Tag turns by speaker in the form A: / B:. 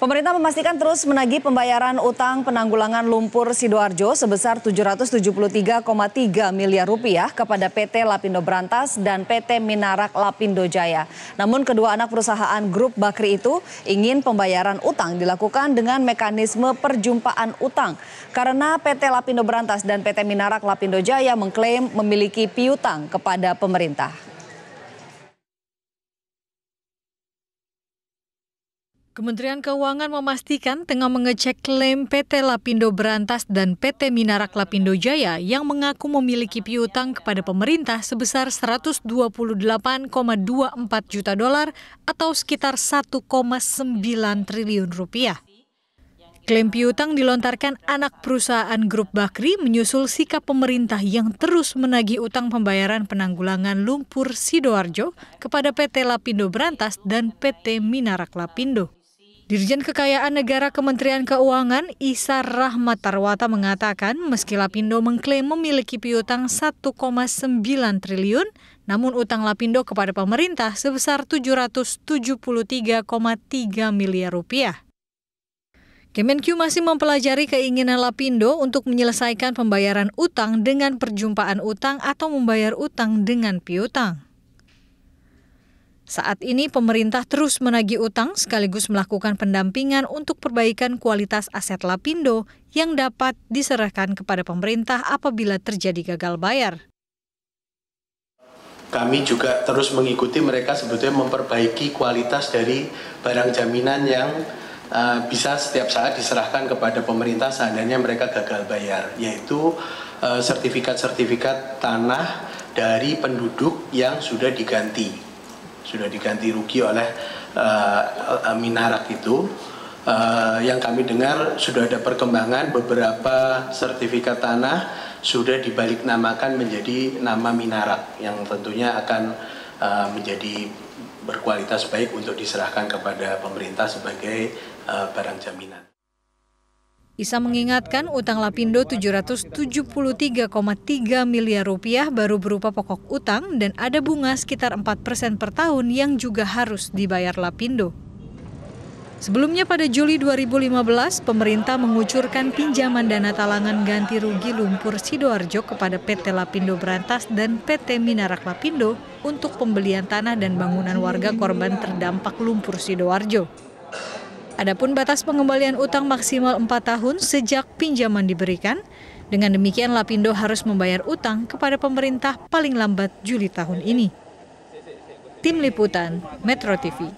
A: Pemerintah memastikan terus menagih pembayaran utang penanggulangan lumpur Sidoarjo sebesar 773,3 miliar rupiah kepada PT Lapindo Brantas dan PT Minarak Lapindo Jaya. Namun kedua anak perusahaan grup Bakri itu ingin pembayaran utang dilakukan dengan mekanisme perjumpaan utang. Karena PT Lapindo Brantas dan PT Minarak Lapindo Jaya mengklaim memiliki piutang kepada pemerintah.
B: Kementerian Keuangan memastikan tengah mengecek klaim PT Lapindo Berantas dan PT Minarak Lapindo Jaya yang mengaku memiliki piutang kepada pemerintah sebesar 128,24 juta dolar atau sekitar 1,9 triliun rupiah. Klaim piutang dilontarkan anak perusahaan grup Bakri menyusul sikap pemerintah yang terus menagih utang pembayaran penanggulangan lumpur Sidoarjo kepada PT Lapindo Berantas dan PT Minarak Lapindo. Dirjen Kekayaan Negara Kementerian Keuangan Isa Rahmat Tarwata mengatakan meski Lapindo mengklaim memiliki piutang 1,9 triliun, namun utang Lapindo kepada pemerintah sebesar 773,3 miliar rupiah. Kemenq masih mempelajari keinginan Lapindo untuk menyelesaikan pembayaran utang dengan perjumpaan utang atau membayar utang dengan piutang. Saat ini pemerintah terus menagih utang sekaligus melakukan pendampingan untuk perbaikan kualitas aset Lapindo yang dapat diserahkan kepada pemerintah apabila terjadi gagal bayar.
C: Kami juga terus mengikuti mereka sebetulnya memperbaiki kualitas dari barang jaminan yang uh, bisa setiap saat diserahkan kepada pemerintah seandainya mereka gagal bayar, yaitu uh, sertifikat-sertifikat tanah dari penduduk yang sudah diganti sudah diganti rugi oleh uh, Minarak itu. Uh, yang kami dengar sudah ada perkembangan beberapa sertifikat tanah sudah dibalik namakan menjadi nama Minarak yang tentunya akan uh, menjadi berkualitas baik untuk diserahkan kepada pemerintah sebagai uh, barang jaminan.
B: Isa mengingatkan utang Lapindo 773,3 miliar rupiah baru berupa pokok utang dan ada bunga sekitar 4 persen per tahun yang juga harus dibayar Lapindo. Sebelumnya pada Juli 2015, pemerintah mengucurkan pinjaman dana talangan ganti rugi lumpur Sidoarjo kepada PT Lapindo Berantas dan PT Minarak Lapindo untuk pembelian tanah dan bangunan warga korban terdampak lumpur Sidoarjo. Adapun batas pengembalian utang maksimal 4 tahun sejak pinjaman diberikan. Dengan demikian Lapindo harus membayar utang kepada pemerintah paling lambat Juli tahun ini. Tim Liputan Metro TV